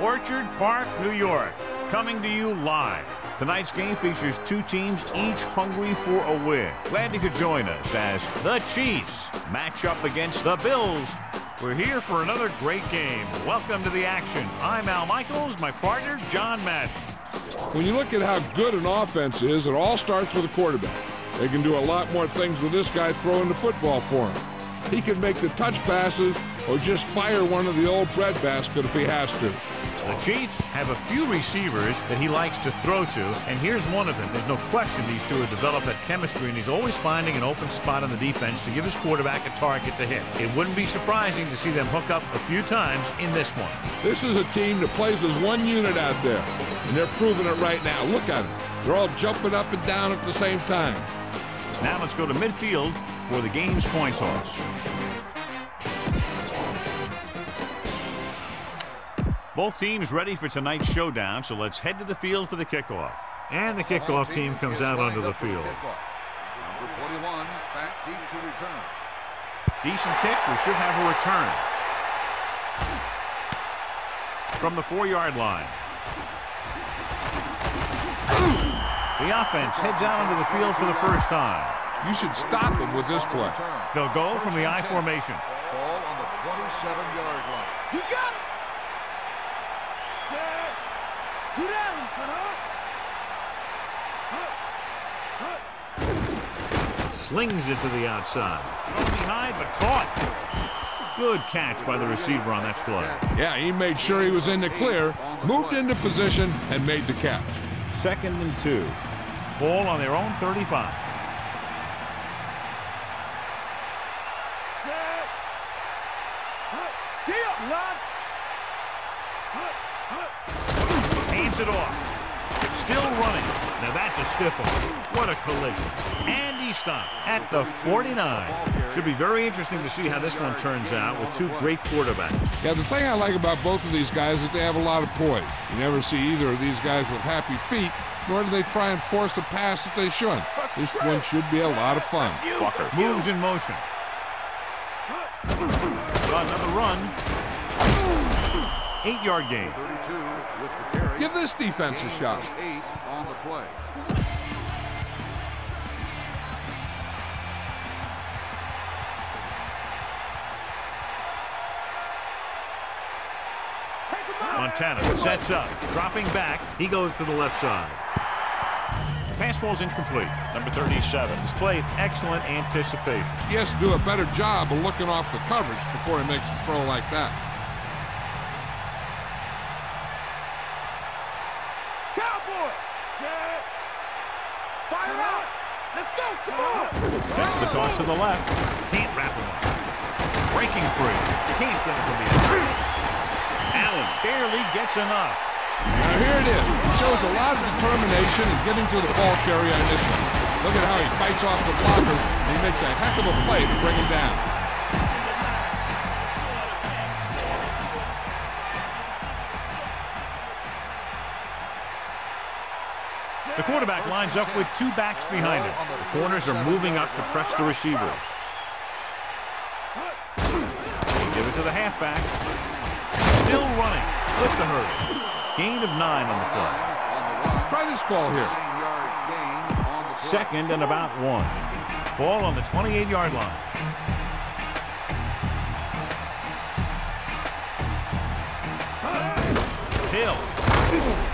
Orchard Park, New York, coming to you live. Tonight's game features two teams each hungry for a win. Glad you could join us as the Chiefs match up against the Bills. We're here for another great game. Welcome to the action. I'm Al Michaels, my partner, John Madden. When you look at how good an offense is, it all starts with a quarterback. They can do a lot more things with this guy throwing the football for him. He can make the touch passes or just fire one of the old breadbasket if he has to. The Chiefs have a few receivers that he likes to throw to, and here's one of them. There's no question these two have developed that chemistry, and he's always finding an open spot on the defense to give his quarterback a target to hit. It wouldn't be surprising to see them hook up a few times in this one. This is a team that plays as one unit out there, and they're proving it right now. Look at them. They're all jumping up and down at the same time. Now let's go to midfield for the game's coin toss. Both teams ready for tonight's showdown, so let's head to the field for the kickoff. And the kickoff team comes out onto the field. Number 21, back deep to return. Decent kick. We should have a return. From the four-yard line. The offense heads out onto the field for the first time. You should stop them with this play. They'll go from the I formation. Ball on the 27-yard line. You got it. Set. Get down. Slings it to the outside. Thrown behind, but caught. Good catch by the receiver on that play. Yeah, he made sure he was in the clear, moved into position, and made the catch. Second and two. Ball on their own 35. Set. Get up, run. Hands it off. Still running. Now that's a stiff one. What a collision. And he stopped at the 49. Should be very interesting to see how this one turns out with two great quarterbacks. Yeah, the thing I like about both of these guys is that they have a lot of poise. You never see either of these guys with happy feet, nor do they try and force a pass that they shouldn't. This one should be a lot of fun. Moves in motion. Another run. Eight-yard gain. 32 with the carry. Give this defense a shot. Eight on the play. Take him out. Montana sets up. Dropping back. He goes to the left side. Pass ball's incomplete. Number 37 displayed excellent anticipation. He has to do a better job of looking off the coverage before he makes a throw like that. Cowboy. Set. Fire out. Let's go. Come on. That's the toss to the left. Can't wrap him up. Breaking free. Can't get it from the end. Allen barely gets enough. Now here it is. He shows a lot of determination in getting to the ball carrier on this one. Look at how he fights off the blocker, and he makes a heck of a play to bring him down. The quarterback lines up with two backs behind him. Corners are moving up to press the receivers. They give it to the halfback. Still running with the hurdle. Gain of nine on the play. On the run. Try this call here. 9-yard gain on the play. Second and about one. Ball on the 28-yard line. Hill.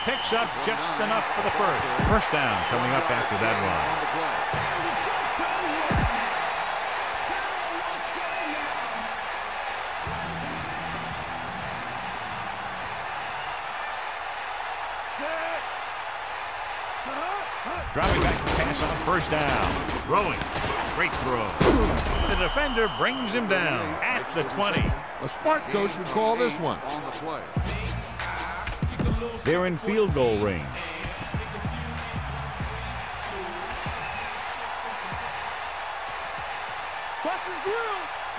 And he picks up just enough for the first. First down coming up after that run. On the Dropping back to pass on first down. Throwing. Great throw. The defender brings him down at the 20. A smart coach would call this one. On the play. They're in field goal range. Bust his grill.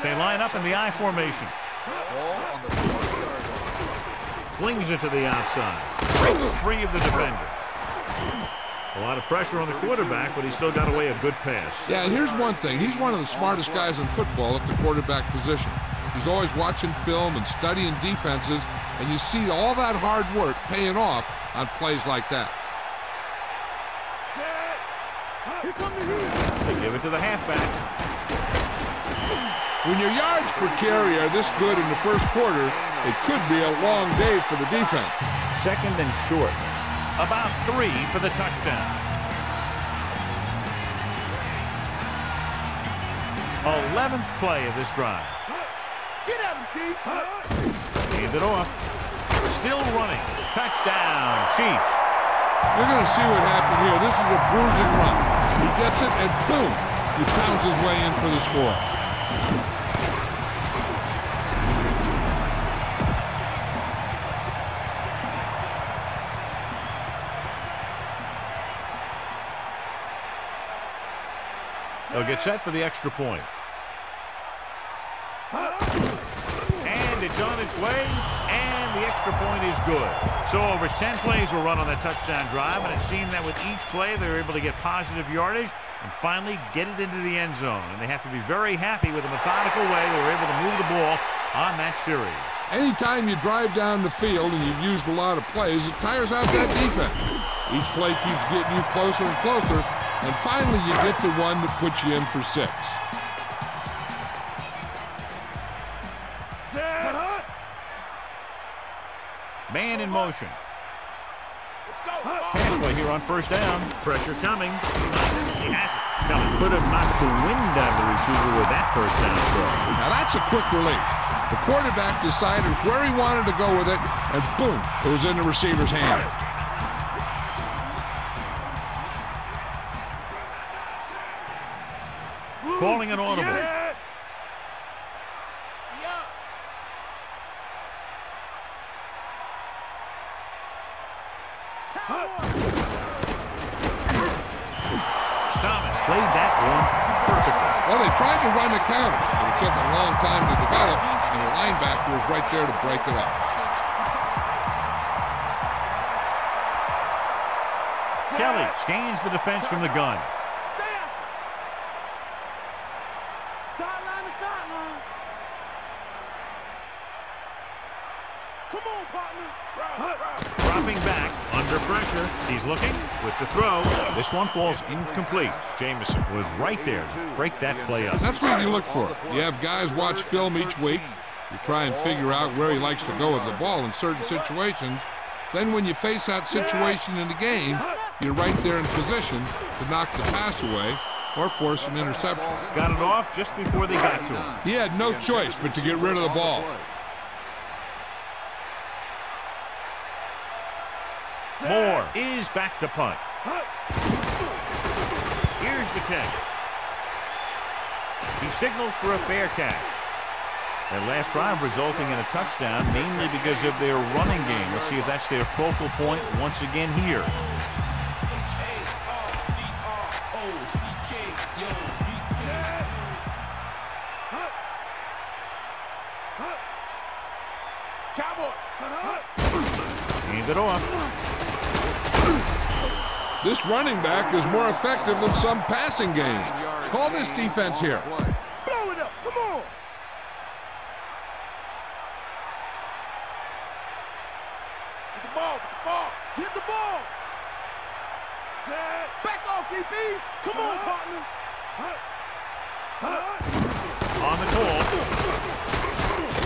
They line up in the I formation. Ball on the 20-yard line. Flings it to the outside. Breaks free of the defender. A lot of pressure on the quarterback, but he still got away a good pass. Yeah, and here's one thing. He's one of the smartest guys in football at the quarterback position. He's always watching film and studying defenses, and you see all that hard work paying off on plays like that. Here come the heat. They give it to the halfback. When your yards per carry are this good in the first quarter, it could be a long day for the defense. Second and short. About three for the touchdown. 11th play of this drive. Get at him, D. Hand it off. Still running. Touchdown, Chiefs. You're going to see what happened here. This is a bruising run. He gets it, and boom, he pounds his way in for the score. They'll get set for the extra point. And it's on its way, and the extra point is good. So over 10 plays were run on that touchdown drive, and it seemed that with each play they were able to get positive yardage and finally get it into the end zone. And they have to be very happy with the methodical way they were able to move the ball on that series. Anytime you drive down the field and you've used a lot of plays, it tires out that defense. Each play keeps getting you closer and closer, and finally you get the one that puts you in for six. In motion. Let's go. Oh. Pass play here on first down. Pressure coming. He has it. Coming. Could have knocked the wind out of the receiver with that first down throw. Now that's a quick release. The quarterback decided where he wanted to go with it, and boom, it was in the receiver's hand. Calling an audible. Yeah. Right there to break it up. Kelly scans the defense from the gun. Sideline to sideline. Come on, partner. Dropping back under pressure. He's looking with the throw. This one falls incomplete. Jameson was right there to break that play up. That's what you look for. You have guys watch film each week. Try and figure out where he likes to go with the ball in certain situations. Then when you face that situation in the game, you're right there in position to knock the pass away or force an interception. Got it off just before they got to him. He had no choice but to get rid of the ball. Mohr is back to punt. Here's the catch. He signals for a fair catch. Their last drive resulting in a touchdown, mainly because of their running game. Let's see if that's their focal point once again here. Cowboy. Hand it off. This running back is more effective than some passing games. Call this defense here. Blow it up. Come on. Get the ball. Get the ball. Hit the ball. Set. Back off, DBs. Come on, partner. On the call.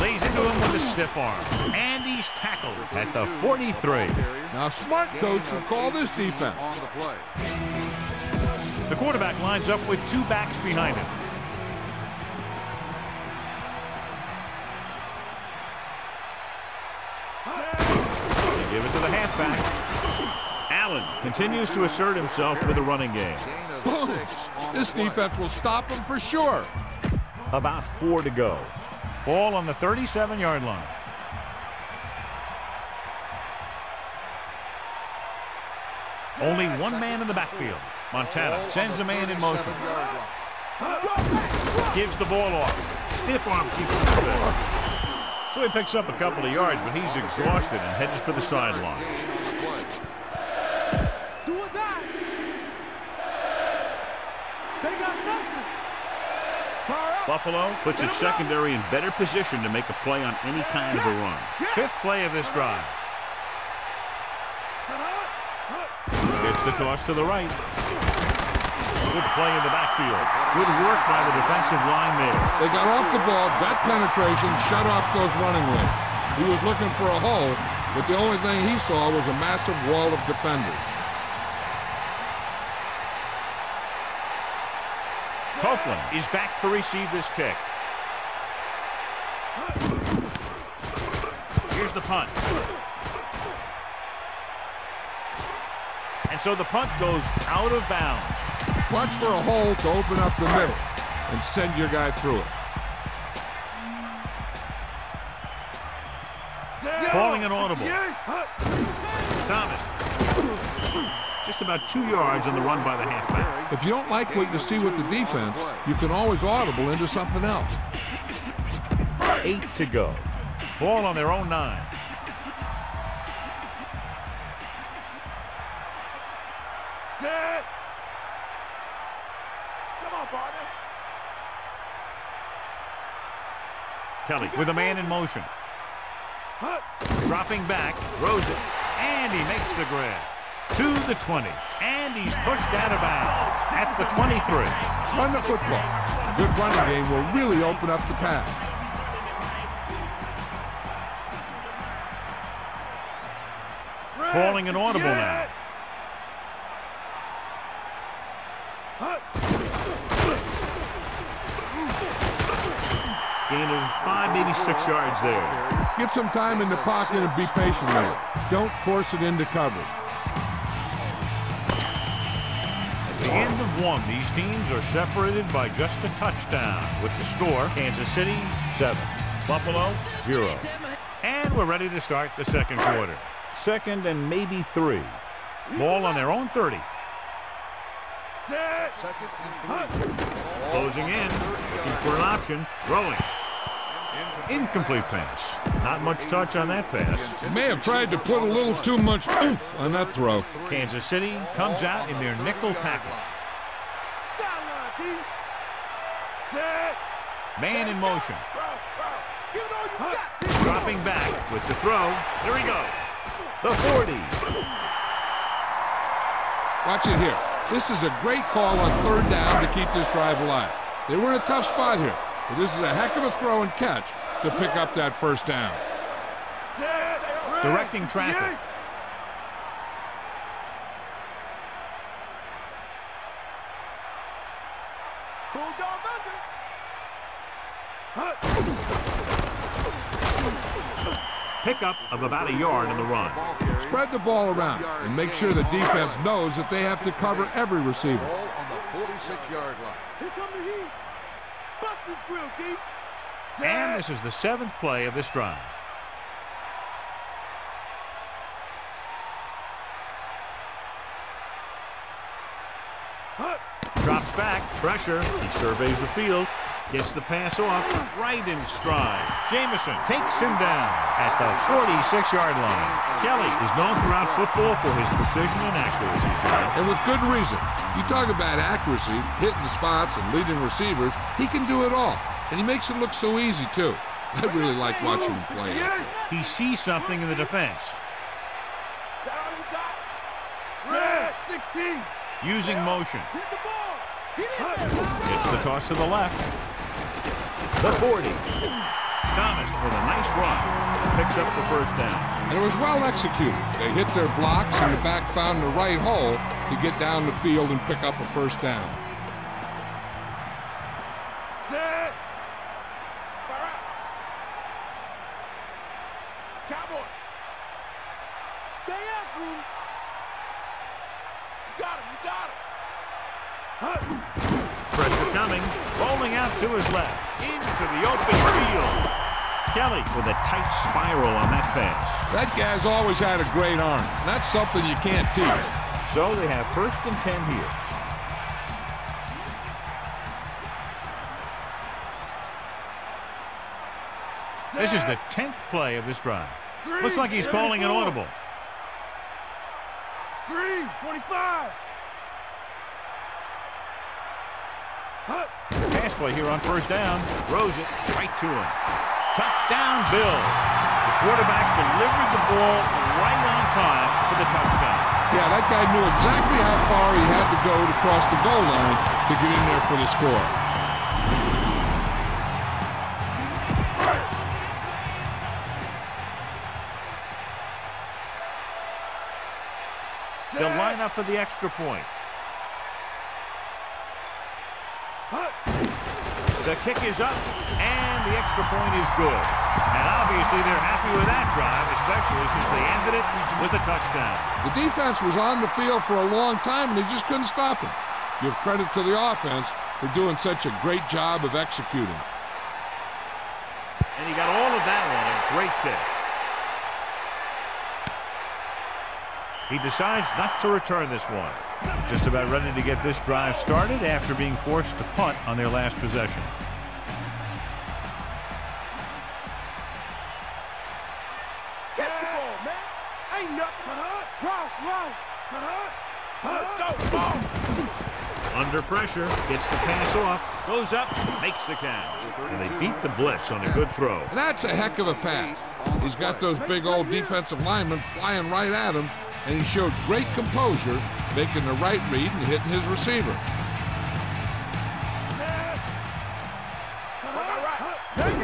Lays into him with a stiff arm. And he's tackled at the 43. Now, smart coach will call this defense. On the play. The quarterback lines up with two backs behind him. Give it to the halfback. Allen continues to assert himself with a running game. Boom. six on the This defense will stop him for sure. About four to go. Ball on the 37-yard line. Only one man in the backfield. Montana sends a man in motion. 37-yard line. Drop back. Drop. Gives the ball off. Stiff arm keeps him fit. So he picks up a couple of yards, but he's exhausted and heads for the sideline. Do or die. They got nothing. Buffalo puts its secondary in better position to make a play on any kind of a run. Fifth play of this drive. Uh, uh, Gets the toss to the right. Good play in the backfield. Good work by the defensive line there. They got off the ball, That penetration, shut off those running lanes. He was looking for a hole, but the only thing he saw was a massive wall of defenders. Copeland is back to receive this kick. Here's the punt. And so the punt goes out of bounds. Watch for a hole to open up the middle and send your guy through it. Calling an audible. Thomas. Just about two yards on the run by the halfback. If you don't like what you see with the defense, you can always audible into something else. Eight to go. Ball on their own nine. Kelly with a man in motion. Dropping back, throws it, and he makes the grab. To the 20, and he's pushed out of bounds at the 23. Run the football. Good running game will really open up the pass. Calling an audible now. Gain of five, maybe six yards there. Get some time in the pocket and be patient with it. Don't force it into coverage. At the end of one, these teams are separated by just a touchdown. With the score, Kansas City, 7. Buffalo, 0. And we're ready to start the second quarter. Second and maybe three. Ball on their own 30. Set. Second and three. Closing in, looking for an option, throwing. Incomplete pass. Not much touch on that pass. May have tried to put a little too much oomph on that throw. Kansas City comes out in their nickel package. Man in motion. Bro, bro. Give it all you got. D. Dropping back with the throw. There he goes. The 40. Watch it here. This is a great call on third down to keep this drive alive. They were in a tough spot here, but this is a heck of a throw and catch to pick up that first down. Directing traffic. Yank. Bulldog under. Pickup of about a yard on the run. Spread the ball around and make sure the defense knows that they have to cover every receiver. Ball on the 46-yard line. Here come the heat. Bust this grill, D. And this is the seventh play of this drive. Drops back, pressure. He surveys the field, gets the pass off, right in stride. Jamison takes him down at the 46-yard line. Kelly is known throughout football for his precision and accuracy. And with good reason. You talk about accuracy, hitting spots, and leading receivers. He can do it all. And he makes it look so easy, too. I really like watching him play. He sees something in the defense. That's got. Set. 16. Using motion. Hit the ball. Get. Gets the toss to the left. The 40. Thomas with a nice run. Picks up the first down. And it was well executed. They hit their blocks, and the back found the right hole to get down the field and pick up a first down. Set. Fire out. Cowboy. Stay after him. You got him. You got him. Pressure coming. Rolling out to his left. Into the open field. Kelly with a tight spiral on that pass. That guy's always had a great arm. That's something you can't teach. So they have first and 10 here. This is the 10th play of this drive. Looks like he's calling an audible. Green, 25. Pass play here on first down. Throws it right to him. Touchdown, Bills. The quarterback delivered the ball right on time for the touchdown. Yeah, that guy knew exactly how far he had to go to cross the goal line to get in there for the score. They'll line up for the extra point. The kick is up, the extra point is good. And obviously they're happy with that drive, especially since they ended it with a touchdown. The defense was on the field for a long time, and they just couldn't stop him. Give credit to the offense for doing such a great job of executing. And he got all of that one, a great kick. He decides not to return this one. Just about ready to get this drive started after being forced to punt on their last possession. Ain't nothing. Ralph, Ralph. Let's go. Ball. Under pressure, gets the pass off, goes up, makes the catch. And they beat the blitz on a good throw. And that's a heck of a pass. He's got those big old defensive linemen flying right at him, and he showed great composure, making the right read and hitting his receiver.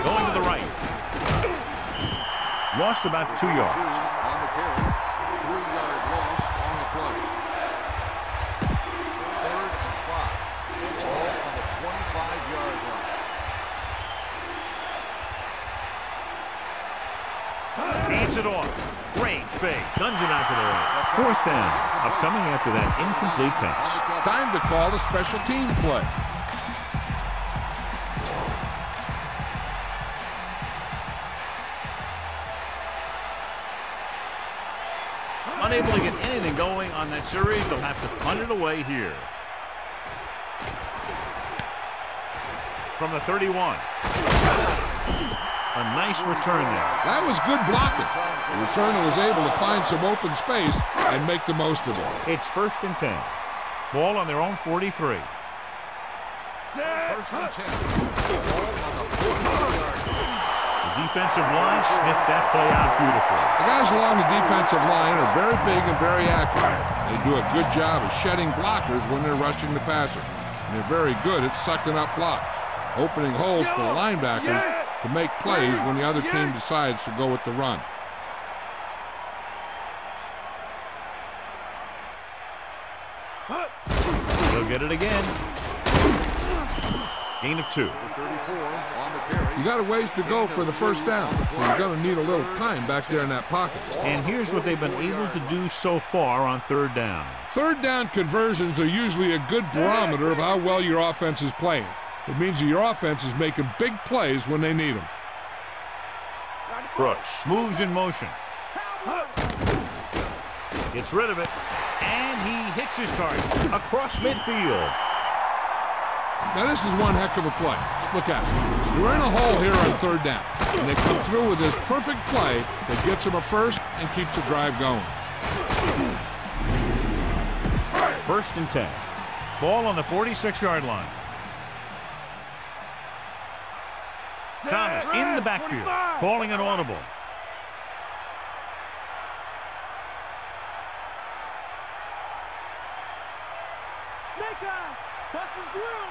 Going to the right. Lost about two yards. Hands it off. Great fake. Guns it out to the right. Fourth down. Upcoming after that incomplete pass. Time to call the special teams play. Unable to get anything going on that series, they'll have to punt it away here. From the 31. A nice return there. That was good blocking. The returner was able to find some open space and make the most of it. It's first and 10. Ball on their own 43. First and 10. The 40-yard line. The defensive line sniffed that play out beautifully. The guys along the defensive line are very big and very accurate. They do a good job of shedding blockers when they're rushing the passer. And they're very good at sucking up blocks, opening holes for the linebackers to make plays when the other team decides to go with the run. He'll get it again. Gain of two. The 34 on the carry. You got a ways to go for the first down, so you're going to need a little time back there in that pocket. And here's what they've been able to do so far on third down. Third down conversions are usually a good barometer of how well your offense is playing. It means that your offense is making big plays when they need them. Brooks moves in motion. Gets rid of it. And he hits his target across midfield. Now this is one heck of a play. Look at it. You're in a hole here on third down, and they come through with this perfect play that gets them a first and keeps the drive going. First and 10. Ball on the 46-yard line. Thomas in the backfield, calling an audible. Snake eyes. Bust his grill.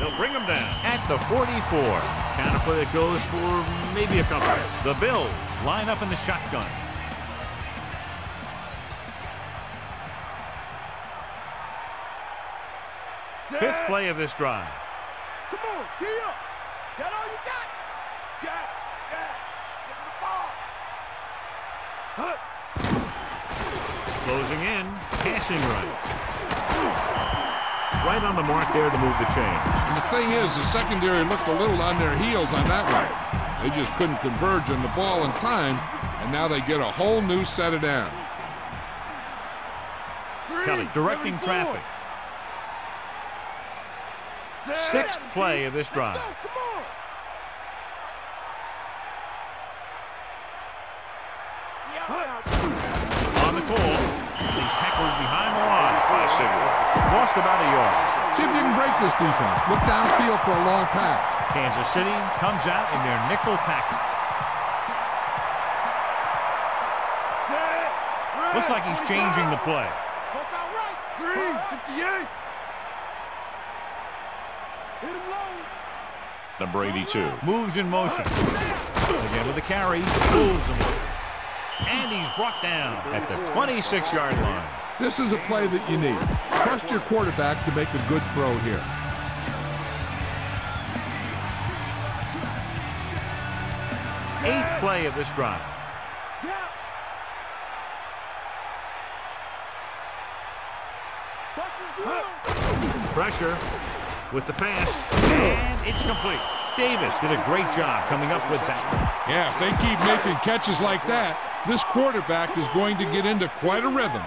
They'll bring him down at the 44. Kind of play that goes for maybe a couple. The Bills line up in the shotgun. Fifth play of this drive. Come on, get up. Got all you got. Got, got. Get the ball. Closing in, passing right. Right on the mark there to move the chains. And the thing is, the secondary looked a little on their heels on that one. They just couldn't converge on the ball in time, and now they get a whole new set of downs. Kelly directing traffic. Sixth play of this drive. On the call, he's tackled behind the line by Sigler. Lost about a yard. See if you can break this defense. Look downfield for a long pass. Kansas City comes out in their nickel package. Looks like he's changing the play. Green, 58. Hit him low. Number 82 moves in motion. Again with the carry, pulls him. And he's brought down at the 26-yard line. This is a play that you need. Trust your quarterback to make a good throw here. Eighth play of this drive. Gap. Bust his grill. Pressure with the pass, and it's complete. Davis did a great job coming up with that one. Yeah, if they keep making catches like that, this quarterback is going to get into quite a rhythm.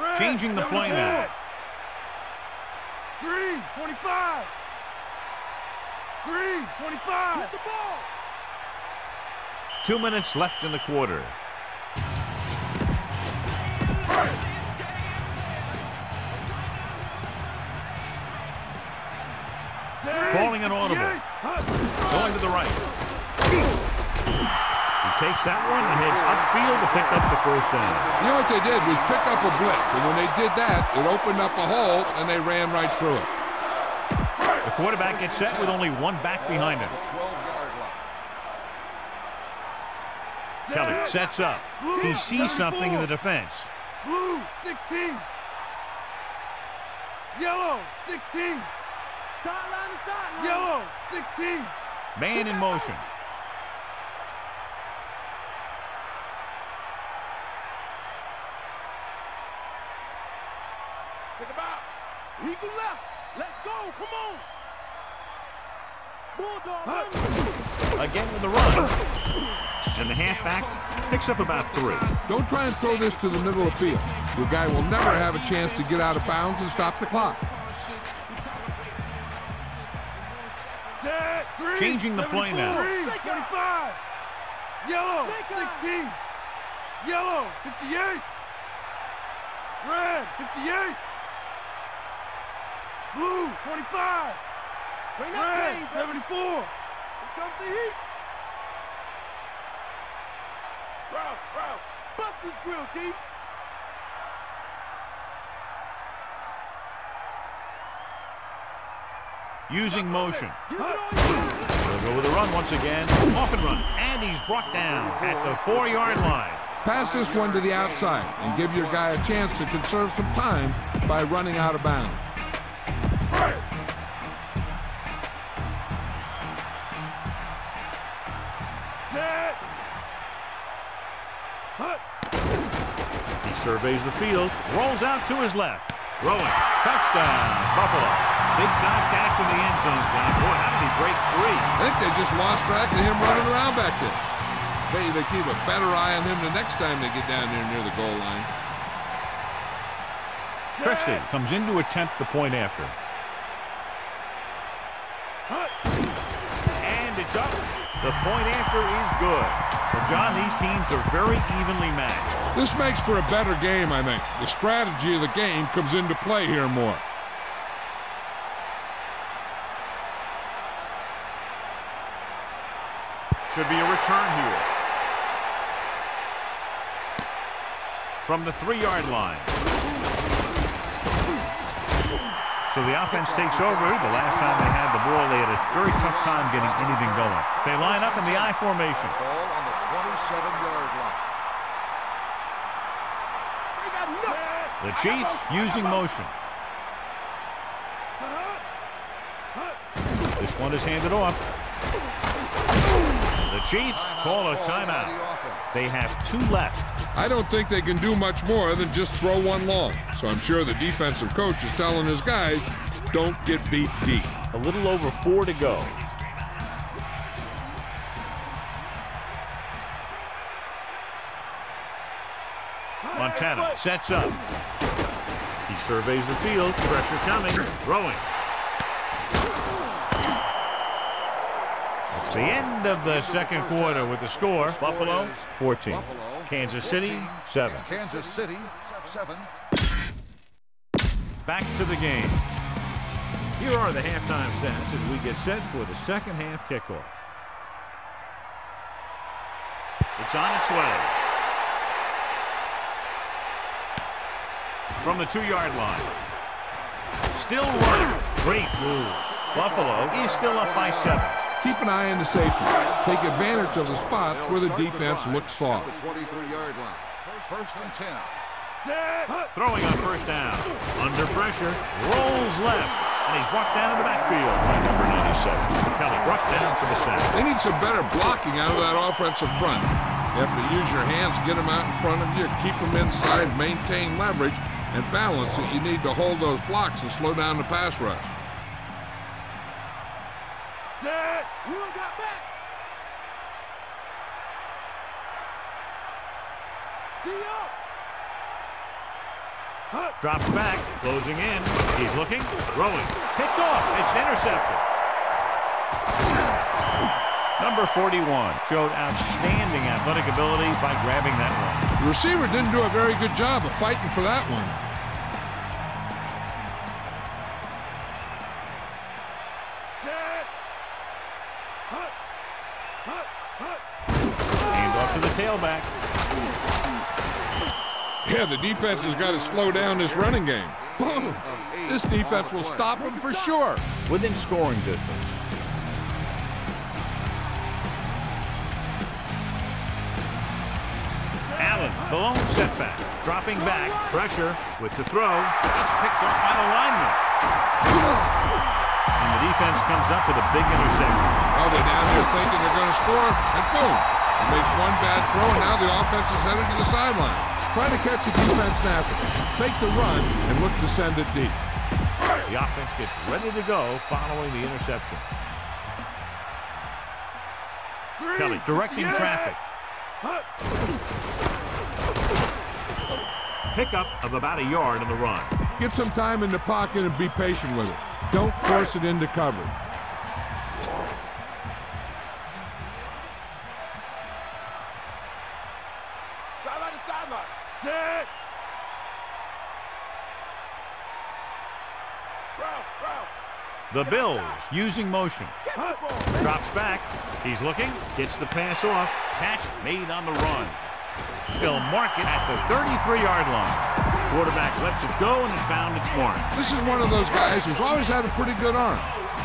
Red, Changing the play now. 75. Green, 25. Green, 25. Hit the ball. Two minutes left in the quarter. Calling an audible. Going to the right. He takes that one and heads upfield to pick up the first down. You know what they did was pick up a blitz, and when they did that, it opened up a hole, and they ran right through it. The quarterback gets set with only one back behind him. 12-yard line. Kelly sets up. He sees something in the defense. Blue, 16. Yellow, 16. Sideline to sideline. Yellow, 16. Man in motion. Take him out. Eagle left. Let's go. Come on. Bulldog, run. Again with the run. And the halfback picks up about three. Don't try and throw this to the middle of the field. Your guy will never have a chance to get out of bounds and stop the clock. Set. Green, Changing the play now. 74. Green, 25. Yellow, 16. Yellow, 58. Red, 58. Blue, 25. Red, 74. Here comes the heat. Ralph, Ralph, bust this grill, D. Using motion. Give it all you got. He'll go with a run once again. Off and run. And he's brought down at the four-yard line. Pass this one to the outside and give your guy a chance to conserve some time by running out of bounds. He surveys the field, rolls out to his left. Throwing. Touchdown, Buffalo. Big time catch in the end zone, John. Boy, how did he break free? I think they just lost track of him running around back there. Maybe they keep a better eye on him the next time they get down there near the goal line. Christie comes in to attempt the point after. And it's up. The point after is good. Well, John, these teams are very evenly matched. This makes for a better game, I think. The strategy of the game comes into play here more. Should be a return here. From the three-yard line. So the offense takes over. The last time they had the ball, they had a very tough time getting anything going. They line up in the I formation. Ball on the 27-yard line. They got enough. The Chiefs using motion. This one is handed off. The Chiefs call a timeout. They have two left. I don't think they can do much more than just throw one long. So I'm sure the defensive coach is telling his guys, don't get beat deep. A little over four to go. Montana sets up. He surveys the field. Pressure coming. Throwing. It's the end of the second quarter with the score. Buffalo, 14. Kansas City, 7. Kansas City, 7. Back to the game. Here are the halftime stats as we get set for the second half kickoff. It's on its way. From the two-yard line. Still running. Great move. Buffalo is still up by seven. Keep an eye on the safety. Take advantage of the spots where the defense looks soft. The 23-yard line. First and 10. Throwing on first down. Under pressure. Rolls left. And he's brought down in the backfield by number 97. Kelly brought down for the sack. They need some better blocking out of that offensive front. You have to use your hands, get them out in front of you, keep them inside, maintain leverage, and balance it. You need to hold those blocks and slow down the pass rush. Set. Who got back? D up. Drops back, closing in. He's looking, throwing. Picked off. It's intercepted. Number 41 showed outstanding athletic ability by grabbing that one. The receiver didn't do a very good job of fighting for that one. Tailback. Yeah, the defense has got to slow down this running game. Boom. This defense will stop him for sure. Within scoring distance. Allen, the lone setback. Dropping back, pressure with the throw. It's picked up by the lineman. And the defense comes up with a big interception. Oh, they're down there thinking they're going to score, and boom. He makes one bad throw, and now the offense is headed to the sideline. Trying to catch the defense napping. Fake the run and look to send it deep. The offense gets ready to go following the interception. Kelly directing traffic. Pickup of about a yard on the run. Get some time in the pocket and be patient with it. Don't force it into coverage. The Bills using motion. Catch the ball. Drops back. He's looking. Gets the pass off. Catch made on the run. They'll mark it at the 33-yard line. Quarterback lets it go, and it found its mark. This is one of those guys who's always had a pretty good arm.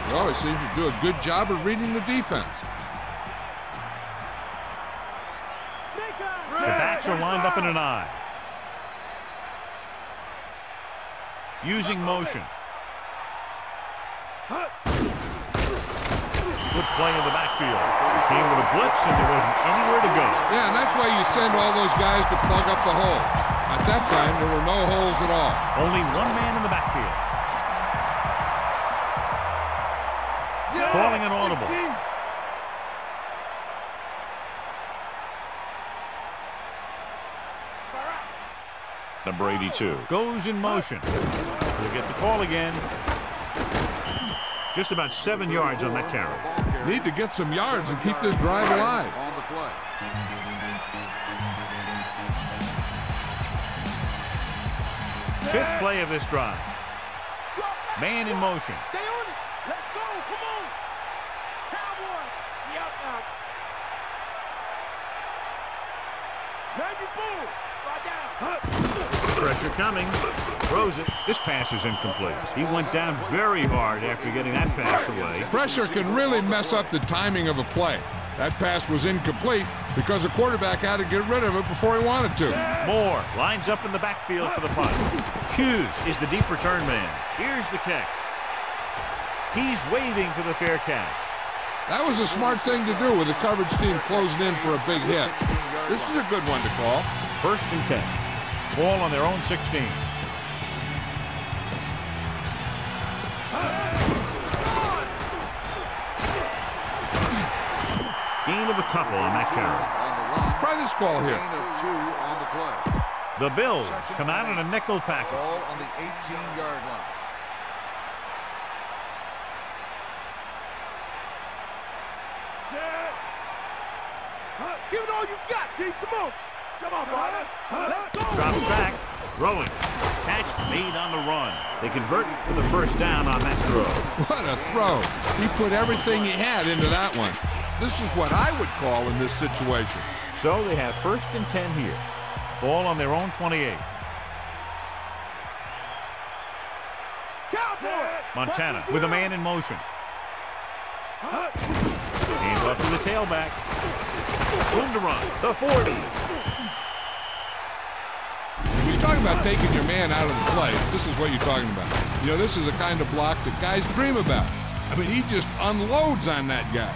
He always seems to do a good job of reading the defense. The backs are lined up in an eye. Using motion. Good play in the backfield. Came with a blitz, and there wasn't anywhere to go. Yeah, and that's why you send all those guys to plug up the hole. At that time, there were no holes at all. Only one man in the backfield. Calling an audible. Number 82 goes in motion. We'll get the call again. Just about seven yards on that carry. Need to get some yards and keep this drive alive. On the play. Fifth play of this drive. Man in motion. Stay on it. Let's go. Come on. Cowboy. Yep. Out. Navy Bull. Slide down. Pressure coming. Throws it. This pass is incomplete. He went down very hard after getting that pass away. Pressure can really mess up the timing of a play. That pass was incomplete because the quarterback had to get rid of it before he wanted to. Mohr lines up in the backfield for the punt. Hughes is the deep return man. Here's the kick. He's waving for the fair catch. That was a smart thing to do with the coverage team closing in for a big hit. This is a good one to call. First and 10. Ball on their own 16. Couple on that carry. The. Try this call here. Gain of two on the play. Bills come out in a nickel package. Ball on the 18-yard line. Give it all you got, D. Come on. Come on, brother. Let's go. Drops back. Throwing. Catch made on the run. They convert for the first down on that throw. What a throw. He put everything he had into that one. This is what I would call in this situation. So they have first and 10 here. Ball on their own 28. Cowboy. Montana with a man in motion. Hands off to the tailback. Room to run. The 40. When you're talking about taking your man out of the play, this is what you're talking about. You know, this is the kind of block that guys dream about. I mean, he just unloads on that guy.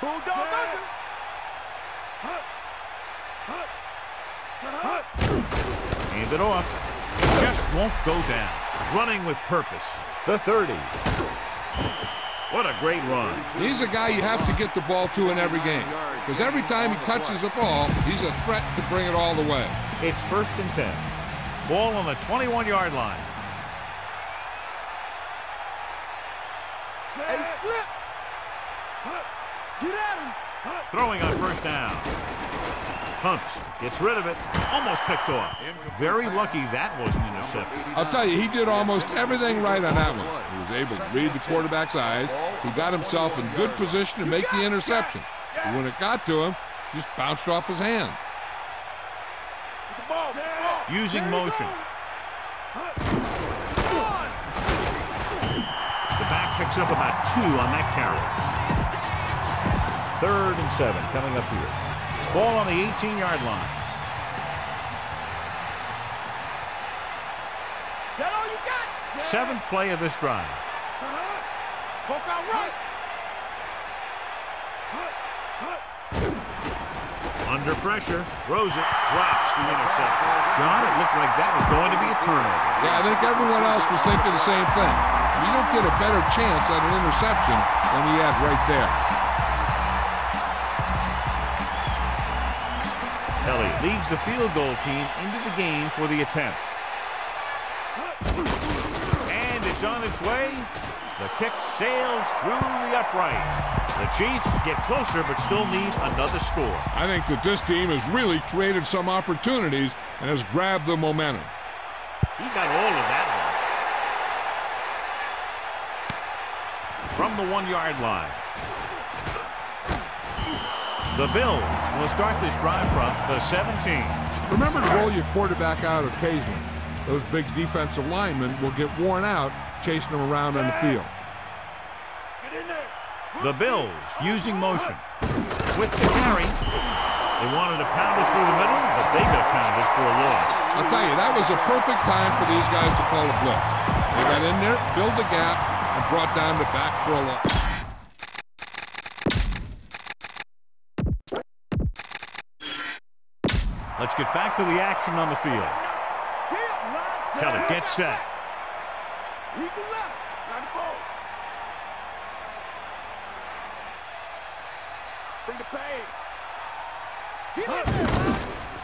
Bulldog under. Hands it off. It just won't go down. Running with purpose. The 30. What a great run. He's a guy you have to get the ball to in every game. Because every time he touches the ball, he's a threat to bring it all the way. It's first and 10. Ball on the 21-yard line. Hey, flip. Get at him. Throwing on first down. Hunts gets rid of it. Almost picked off. Very lucky that wasn't intercepted. I'll tell you, he did almost everything right on that one. He was able to read the quarterback's eyes. He got himself in good position to make the interception. But when it got to him, just bounced off his hand. Get the ball. Get the ball. Using motion. The back picks up about two on that carry. Third and seven coming up here. Ball on the 18-yard line. That all you got? Seventh play of this drive. Uh-huh. Poke out right. Uh-huh. Under pressure. Throws it. Drops the interception. John, it looked like that was going to be a turnover. Yeah, I think everyone else was thinking the same thing. You don't get a better chance at an interception than he had right there. Elliott leads the field goal team into the game for the attempt. And it's on its way. The kick sails through the uprights. The Chiefs get closer but still need another score. I think that this team has really created some opportunities and has grabbed the momentum. He got all of that one. From the one-yard line. The Bills will start this drive from the 17. Remember to roll your quarterback out occasionally. Those big defensive linemen will get worn out chasing them around on the field. Get in there. The Bills using motion. With the carry. They wanted to pound it through the middle, but they got pounded for a loss. I'll tell you, that was a perfect time for these guys to call a blitz. They got in there, filled the gap, and brought down the back for a loss. Let's get back to the action on the field. Kelly get set.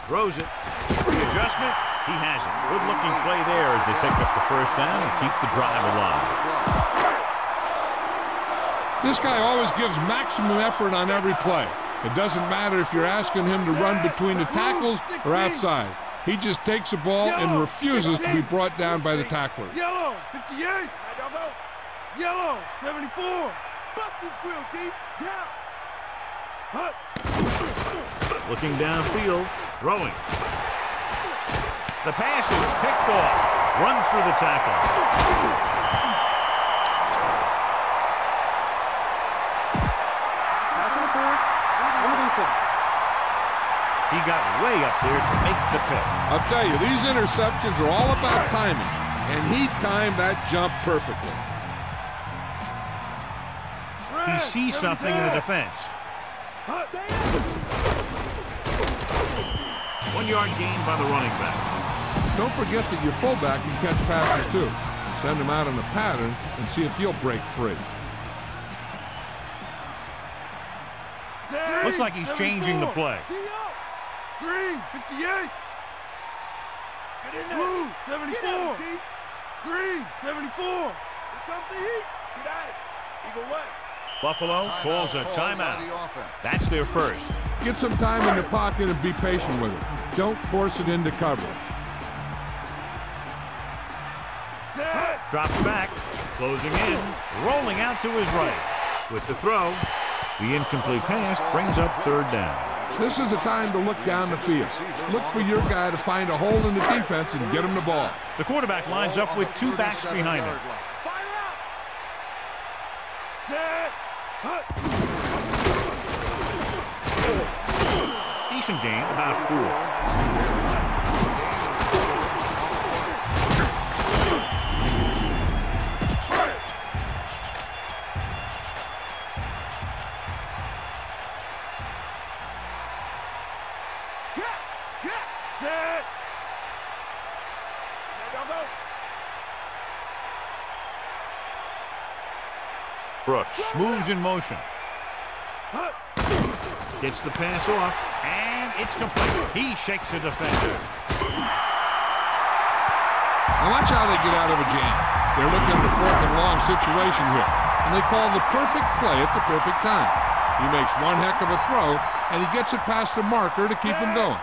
Throws it. The adjustment. He has it. Good looking play there as they pick up the first down and keep the drive alive. This guy always gives maximum effort on every play. It doesn't matter if you're asking him to run between the tackles or outside. He just takes the ball and refuses to be brought down by the tackler. Yellow, 58. Right, doggo. Yellow, 74. Bust this grill, deep. Down. Hut. Looking downfield. Throwing. The pass is picked off. Runs through the tackle. On the defense. He got way up there to make the pick. I'll tell you, these interceptions are all about timing, and he timed that jump perfectly. He sees something in the defense. One yard gain by the running back. Don't forget that your fullback can catch passes too. Send him out in a pattern and see if he'll break free. Looks like he's changing the play. Green, 58. Get in there. Blue, 74. Green, 74. Here comes the heat. Get out. Buffalo calls a called timeout. the. That's their first. Get some time in the pocket and be patient with it. Don't force it into coverage. Drops back, closing in, rolling out to his right. With the throw, the incomplete pass brings up third down. This is the time to look down the field. Look for your guy to find a hole in the defense and get him the ball. The quarterback lines up with two backs behind him. Decent game, about four. Brooks moves in motion. Gets the pass off, and it's complete. He shakes a defender. Now watch how they get out of a jam. They're looking at a fourth and long situation here. And they call the perfect play at the perfect time. He makes one heck of a throw, and he gets it past the marker to keep him going.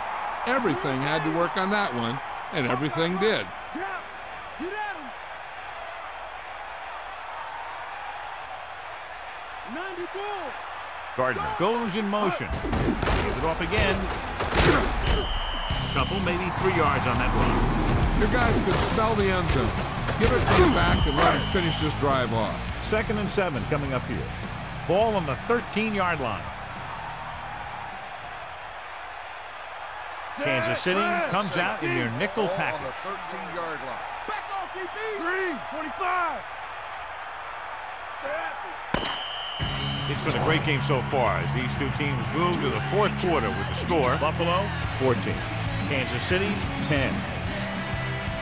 Everything had to work on that one, and everything did. Get at him. 90 ball. Gardner goes in motion. Gives it off again. Couple, maybe three yards on that run. Your guys can smell the end zone. Give it to the back and let him finish this drive off. Second and seven coming up here. Ball on the 13-yard line. Kansas City comes out in their nickel package. the 13-yard line. Back off, DB. Green, 25. Stay after. It's been a great game so far as these two teams move to the fourth quarter with the score Buffalo 14, Kansas City 10.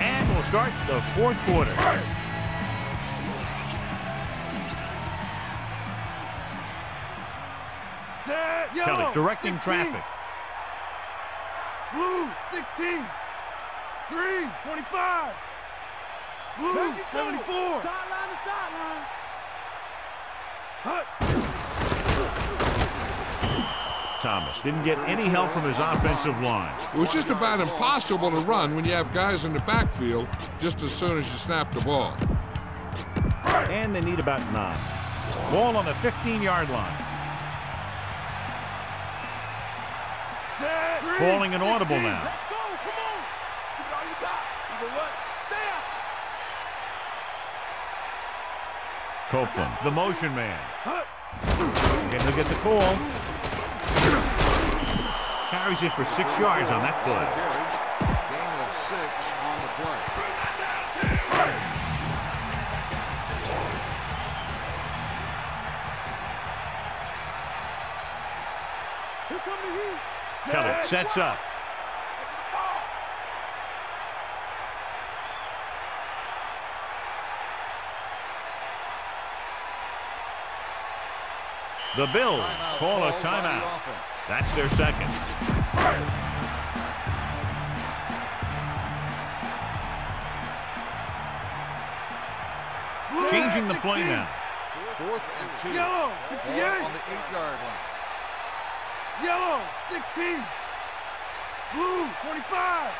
And we'll start the fourth quarter. Set. Kelly directing 16. traffic. Blue, 16. Green, 25. Blue, 74. Sideline to sideline. Hut. Thomas didn't get any help from his offensive line. It was just about impossible to run when you have guys in the backfield just as soon as you snap the ball. And they need about nine. Ball on the 15-yard line. Set. Green, Calling an audible 16. now. Let's go. Come on. Give it all you got. Either what? Stay out. Copeland, the motion man. Hut. And he'll get the call. Carries it for six yards on that play. Gain of six on the play. Here come the heat. Kelly sets up. The Bills call a timeout. Offense. That's their second. Blue, Changing the play now. Fourth and two. Yellow, 58. on the eight-yard line. Yellow, 16. Blue, 25.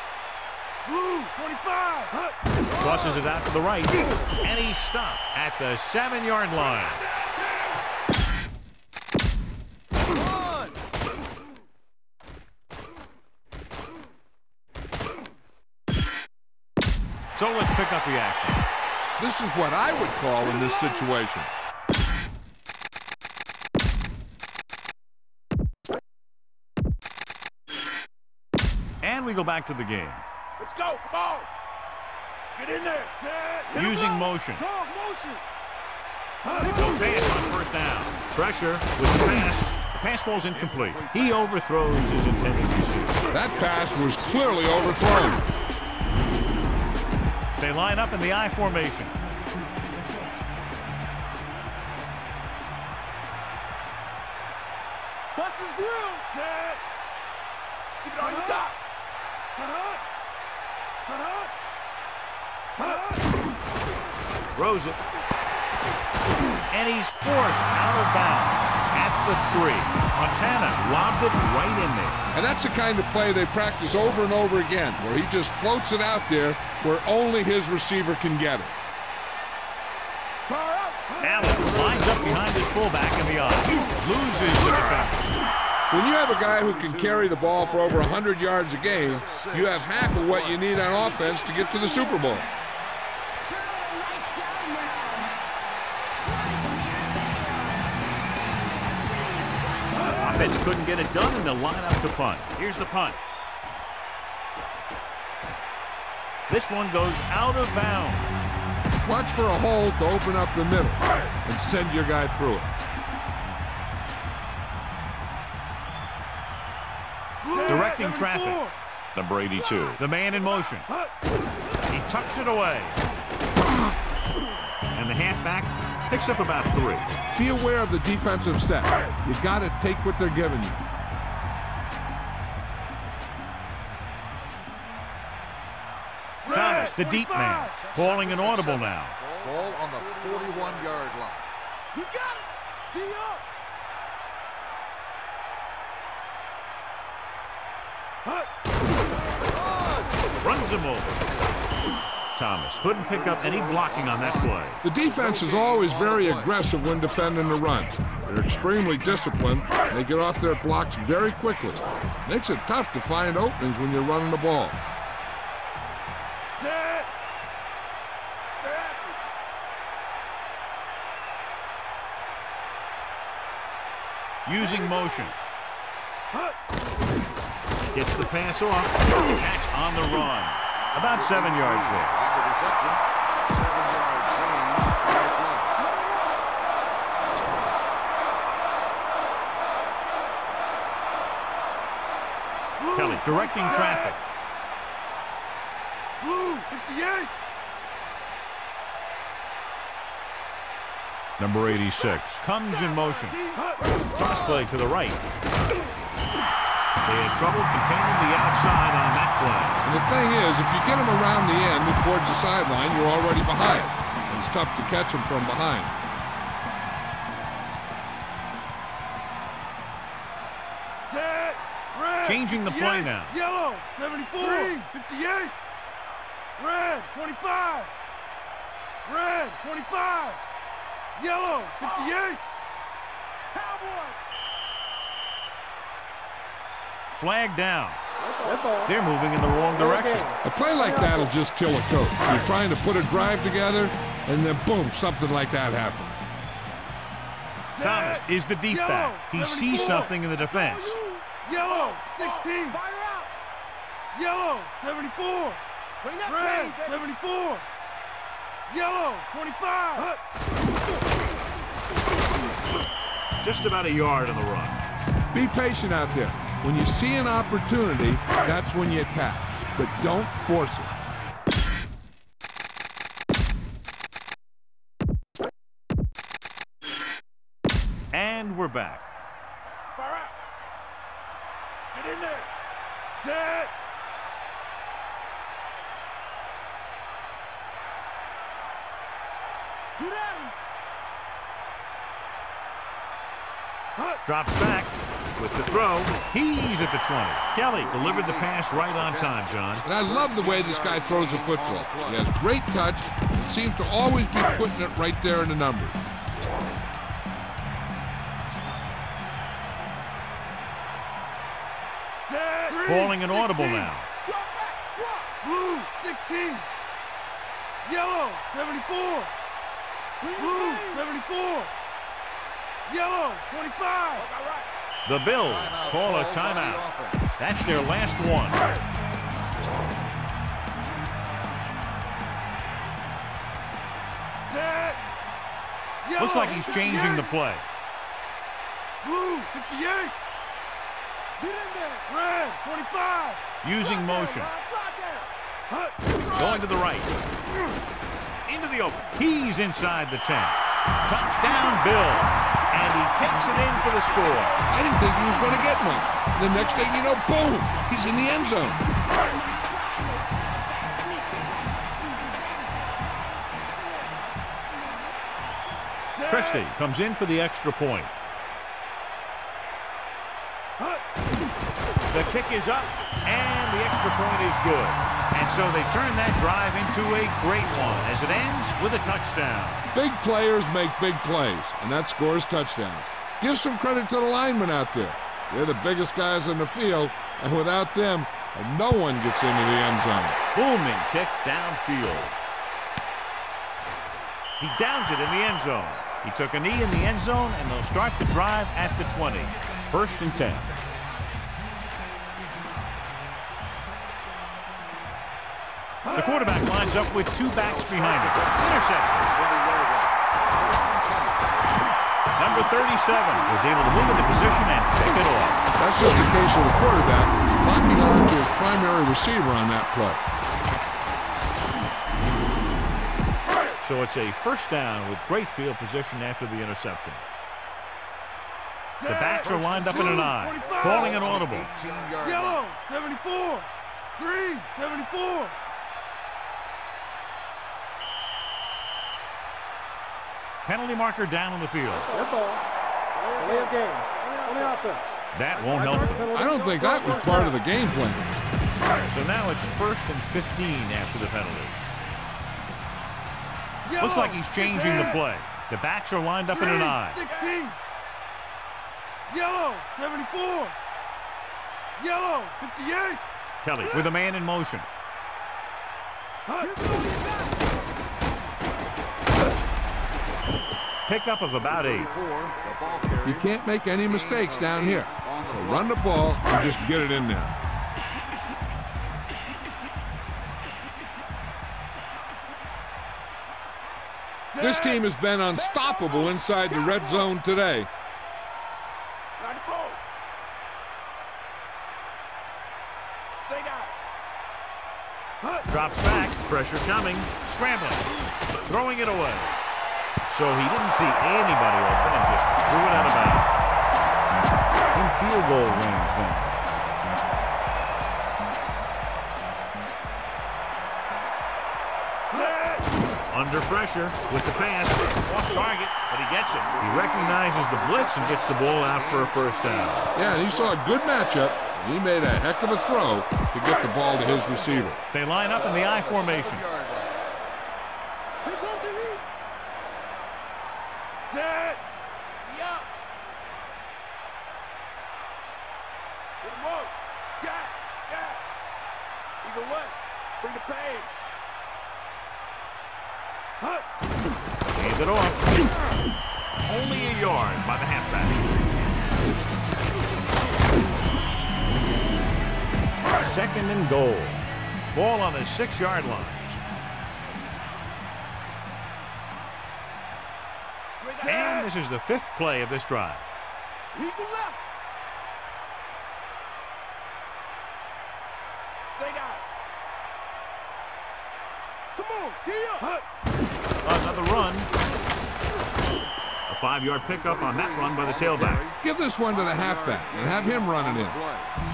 Blue, 25. Hut. Crosses it out to the right. And he stopped at the seven-yard line. So let's pick up the action. This is what I would call in this situation. And we go back to the game. Let's go. Come on. Get in there. Set. Using motion. Dog motion. Hut. No pass on first down. Pressure with the pass. The pass falls incomplete. He overthrows his intended receiver. That pass was clearly overthrown. They line up in the I formation. Bust his grill. Set. Give it all you got. Throws it. And he's forced out of bounds at the three. Montana lobbed it right in there. And that's the kind of play they practice over and over again, where he just floats it out there where only his receiver can get it. Allen lines up behind his fullback in the I. Loses the defender. When you have a guy who can carry the ball for over 100 yards a game, you have half of what you need on offense to get to the Super Bowl. Offense couldn't get it done, and they'll line up to punt. Here's the punt. This one goes out of bounds. Watch for a hole to open up the middle and send your guy through it. Directing traffic. The Brady 2. The man in motion. He tucks it away. And the halfback picks up about three. Be aware of the defensive set. You got to take what they're giving you. Thomas, the deep man, calling an audible now. Ball on the 41-yard line. You got it! D up! Runs him over. Thomas couldn't pick up any blocking on that play. The defense is always very aggressive when defending the run. They're extremely disciplined, and they get off their blocks very quickly. Makes it tough to find openings when you're running the ball. Set! Stay! Using motion. Gets the pass off. Catch on the run. About seven yards there. And the reception. Seven-yard gain on. Kelly directing traffic. Blue, 58! Number 86 comes in motion. Cross play to the right. They had trouble containing the outside on that play. And the thing is, if you get them around the end and towards the sideline, you're already behind. And it's tough to catch them from behind. Set! Red! Changing the play now. Yellow, 74! Green, 58! Red, 25! Red, 25! Yellow, 58! Cowboy! Flag down. They're moving in the wrong direction. A play like that will just kill a coach. You're trying to put a drive together, and then boom, something like that happens. Thomas is the deep back. He sees something in the defense. Yellow, 16! Fire out! Yellow, 74! Red, 74! Yellow, 25! Just about a yard on the run. Be patient out there. When you see an opportunity, that's when you attack. But don't force it. And we're back. Fire out! Get in there! Set! Get at him! Drops back with the throw. He's at the 20. Kelly delivered the pass right on time, John. And I love the way this guy throws the football. He has great touch and seems to always be putting it right there in the numbers. Set! Calling an audible now. Drop back! Drop! Blue, 16! Yellow, 74! Blue, 74! Yellow, 25! The Bills call a called by the timeout. That's their last one. Set! Looks like he's changing the play. Blue, 58! Get in there! Red, 25! Using motion. Going to the right. Into the open. He's inside the 10. Touchdown, Bills. And he takes it in for the score. I didn't think he was going to get one. The next thing you know, boom, he's in the end zone. Set! Christie comes in for the extra point. The kick is up, and the extra point is good. And so they turn that drive into a great one as it ends with a touchdown. Big players make big plays, and that scores touchdowns. Give some credit to the linemen out there. They're the biggest guys in the field, and without them, no one gets into the end zone. Booming kick downfield. He downs it in the end zone. He took a knee in the end zone, and they'll start the drive at the 20. First and 10. The quarterback lines up with two backs behind him. Interception. Number 37 is able to move into position and pick it off. That's just the case of the quarterback locking on to his primary receiver on that play. So it's a first down with great field position after the interception. The backs are lined up in an I, calling an audible. Yellow, 74. Green, 74. Penalty marker down on the field. Good ball. Delay of game. On the offense. That won't help them. I don't think that was part of the game plan. So now it's first and 15 after the penalty. Yellow, Looks like he's changing the play. The backs are lined up in an Green, I. 16. Yellow, 74. Yellow, 58. Kelly with a man in motion. Pickup of about eight. Four, the ball carrier. You can't make any mistakes down here. So run the ball and just get it in there. This team has been unstoppable inside the red zone today. Got the ball. Stay guys. Drops back. Pressure coming. Scrambling. Throwing it away. So he didn't see anybody open and just threw it out of bounds. In field goal range now. Under pressure with the pass. Off target, but he gets it. He recognizes the blitz and gets the ball out for a first down. Yeah, and he saw a good matchup. He made a heck of a throw to get the ball to his receiver. They line up in the I formation. Six-yard line. And this is the fifth play of this drive. Lead the left. Stay guys. Come on, gee up. Another run. A five-yard pickup on that run by the tailback. Give this one to the halfback and have him run it in.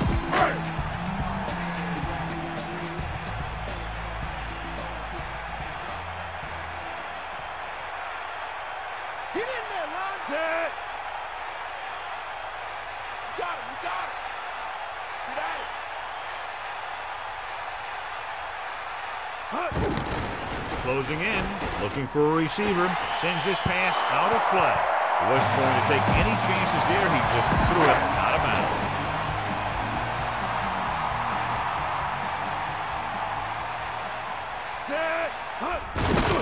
Set. You got. You got. Get at it. Closing in, looking for a receiver, sends this pass out of play. He wasn't going to take any chances there. He just threw it out of bounds.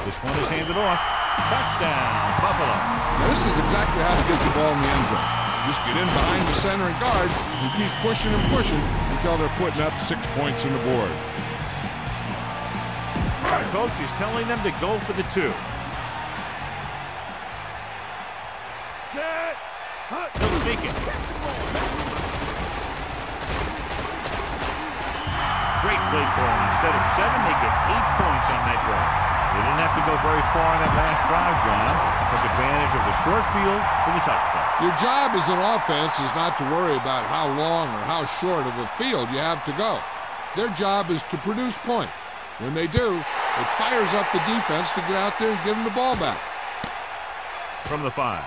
This one is handed off. Touchdown, Buffalo. Now, this is exactly how to get the ball in the end zone. Just get in behind the center and guard and keep pushing and pushing until they're putting up six points on the board. The coach is telling them to go for the two. Short field for the touchdown. Your job as an offense is not to worry about how long or how short of a field you have to go. Their job is to produce points. When they do, it fires up the defense to get out there and give them the ball back. from the five.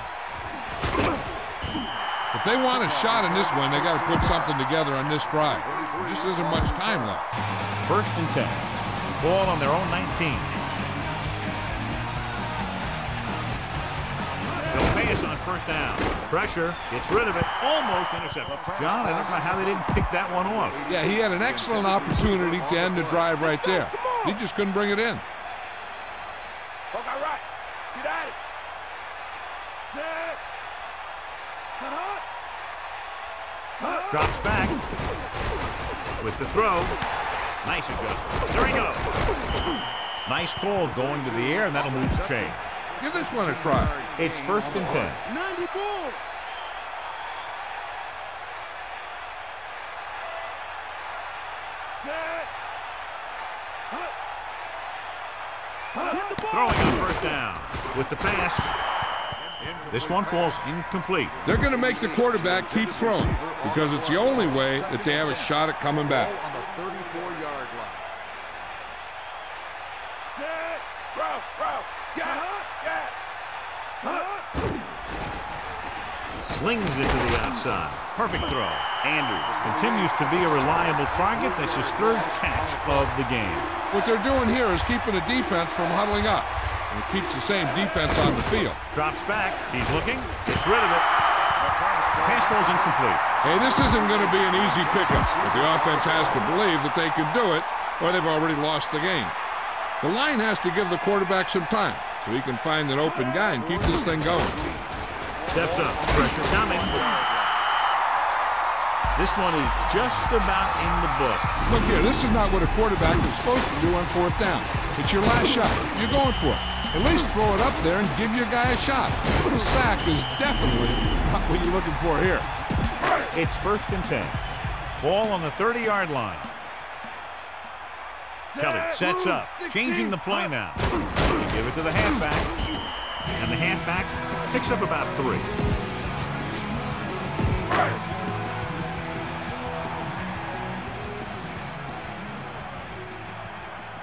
If they want a shot in this one, they got to put something together on this drive. There just isn't much time left. First and 10. Ball on their own 19. First down. Pressure. Gets rid of it. Almost intercepted. John, I don't know how they didn't pick that one off. Yeah, he had an excellent opportunity to end the drive right there. He just couldn't bring it in. Buckeye right. Get at it. Set. Drops back. With the throw. Nice adjustment. There he goes. Nice call going to the air, and that'll move the chain. Give this one a try. It's first and 10. 90 bull. Set. Huh. Huh. Hit the ball. Throwing on first down. With the pass. This one falls incomplete. They're going to make the quarterback keep throwing because it's the only way that they have a shot at coming back. On the 34-yard line. Set. Ralph, Ralph. Gas. Gas. Huh. Slings it to the outside. Perfect throw. Andrews continues to be a reliable target. That's his third catch of the game. What they're doing here is keeping the defense from huddling up. And it keeps the same defense on the field. Drops back. He's looking. Gets rid of it. Pass falls incomplete. Hey, this isn't going to be an easy pickup, but the offense has to believe that they can do it, or they've already lost the game. The line has to give the quarterback some time so he can find an open guy and keep this thing going. Steps up. Pressure coming. This one is just about in the book. Look here, this is not what a quarterback is supposed to do on fourth down. It's your last shot. You're going for it. At least throw it up there and give your guy a shot. The sack is definitely not what you're looking for here. It's first and 10. Ball on the 30-yard line. Kelly sets up, changing the play now. They give it to the halfback, and the halfback picks up about three.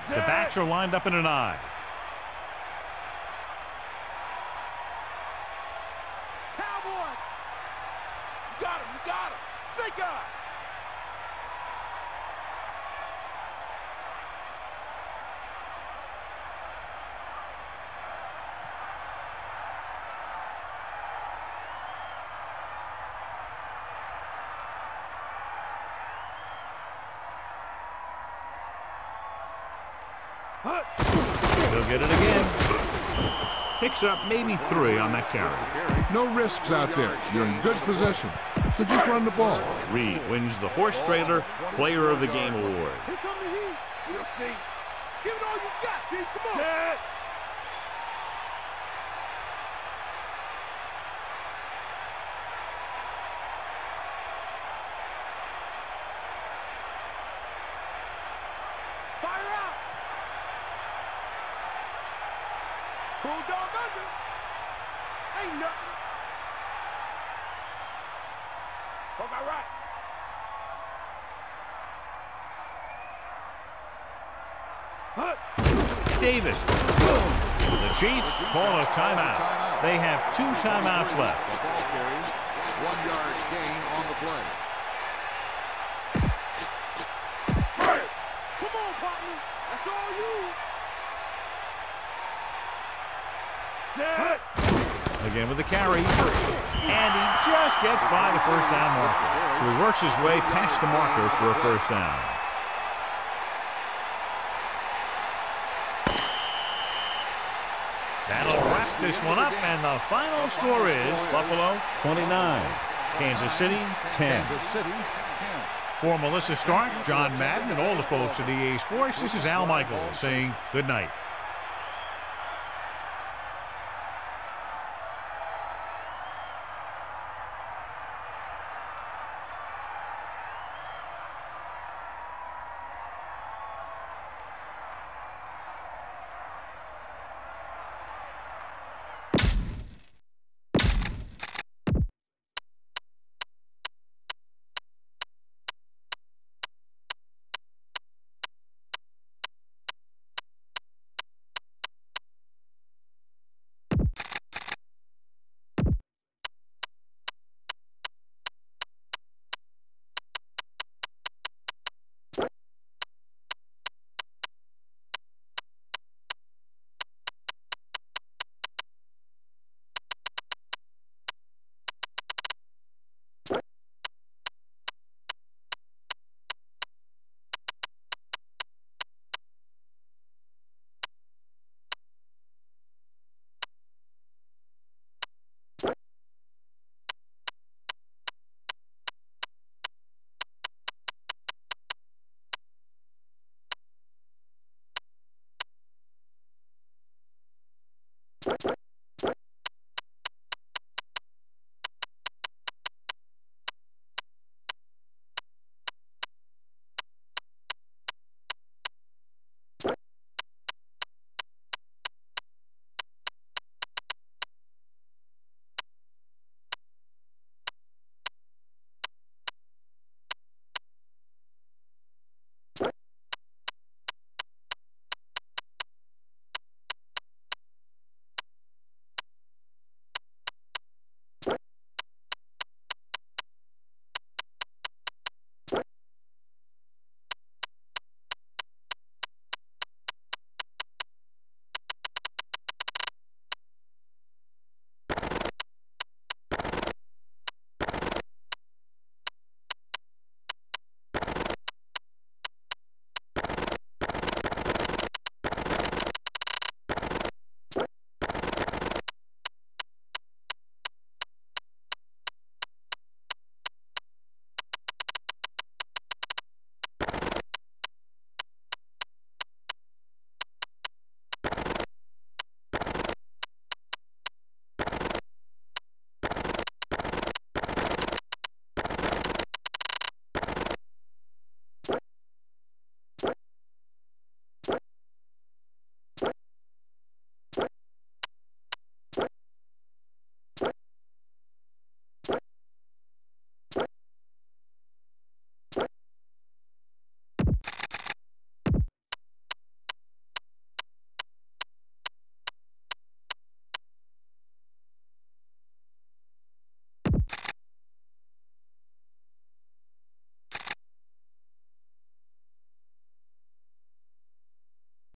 The backs are lined up in an I. Cowboy. You got him. You got him. Snake eye. Huh. He'll get it again. Picks up maybe three on that carry. No risks out there. You're in good position. So just run the ball. Reed wins the Horse Trailer Player of the Game award. Here come the heat. We'll see. Give it all you got, Pete. Come on. Set. Fire out. Bulldog under. Ain't nothing. Buckeye right. Hut. Davis. The Chiefs call a timeout. They have two timeouts left. One yard gain on the play. Again with the carry. And he just gets by the first down marker. So he works his way past the marker for a first down. That'll wrap this one up, and the final score is Buffalo 29, Kansas City 10. Kansas City, 10. For Melissa Stark, John Madden, and all the folks at EA Sports, this is Al Michaels saying good night.